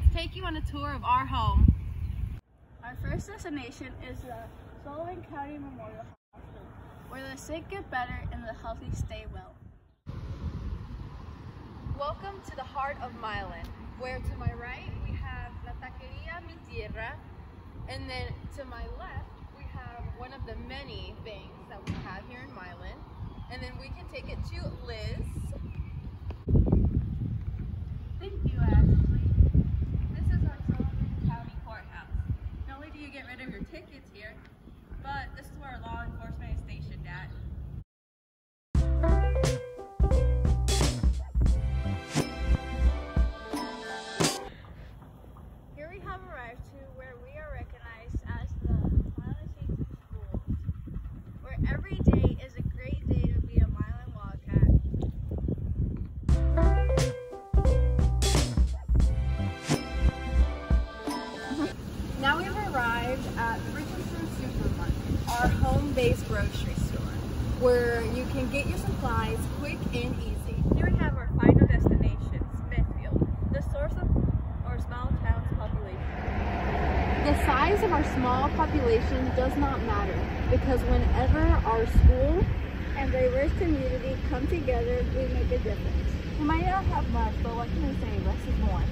let's take you on a tour of our home. Our first destination is the Sullivan County Memorial Hospital, where the sick get better and the healthy stay well. Welcome to the heart of Milan, where to my right we have La Taqueria Mi Tierra, and then to my left we have one of the many things that we have here in Milan, and then we can take it to Liz. Thank you, Ashley. This is our Sullivan County Courthouse. Not only do you get rid of your tickets here, but this is where law enforcement is stationed at. Here we have arrived to where we are recognized Now we've arrived at Richardson Supermarket, our home-based grocery store, where you can get your supplies quick and easy. Here we have our final destination, Smithfield, the source of our small town's population. The size of our small population does not matter because whenever our school And diverse community come together, we make a difference. we might not have much, but what can we say? Less is more.